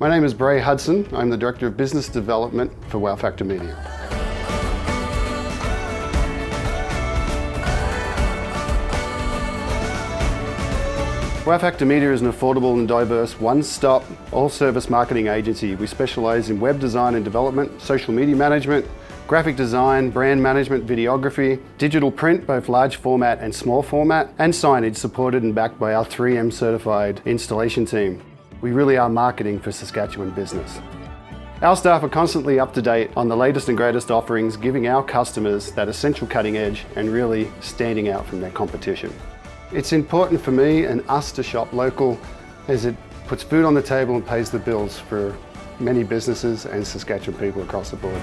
My name is Bray Hudson. I'm the Director of Business Development for Wow Factor Media. Wow Factor Media is an affordable and diverse one-stop, all-service marketing agency. We specialise in web design and development, social media management, graphic design, brand management, videography, digital print, both large format and small format, and signage supported and backed by our 3M certified installation team. We really are marketing for Saskatchewan business. Our staff are constantly up to date on the latest and greatest offerings, giving our customers that essential cutting edge and really standing out from their competition. It's important for me and us to shop local as it puts food on the table and pays the bills for many businesses and Saskatchewan people across the board.